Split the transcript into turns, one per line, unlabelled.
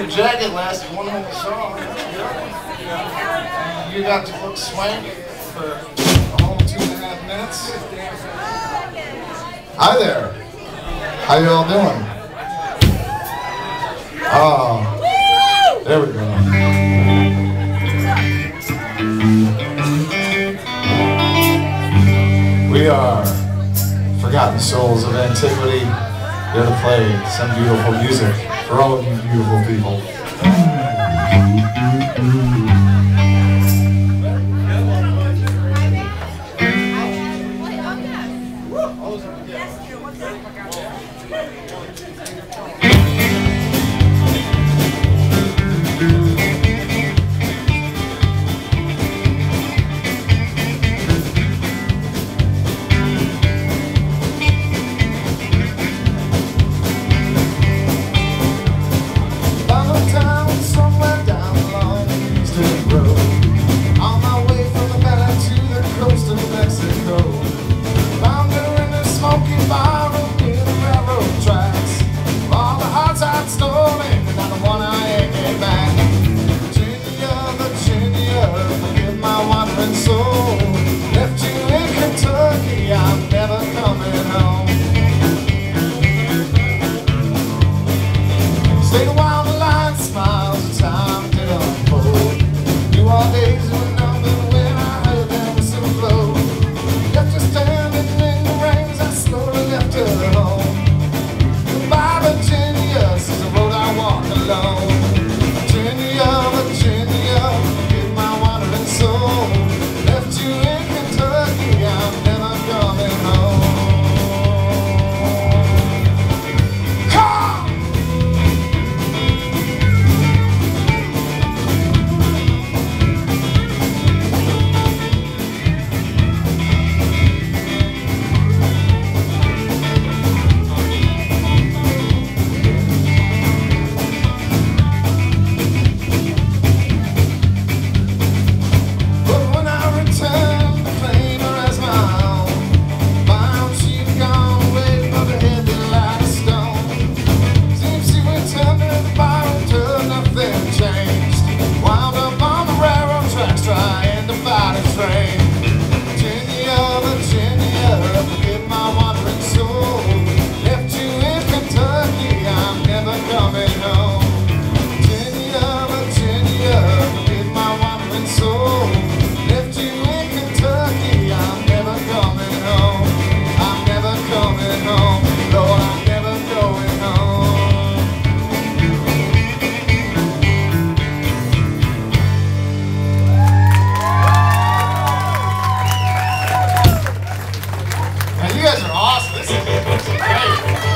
Your jacket lasted one whole song. You got to look swank for a whole two and a half minutes. Hi there. How you all doing? Oh, there we go. We are forgotten souls of antiquity, here to play some beautiful music for all of you beautiful people. Nossa,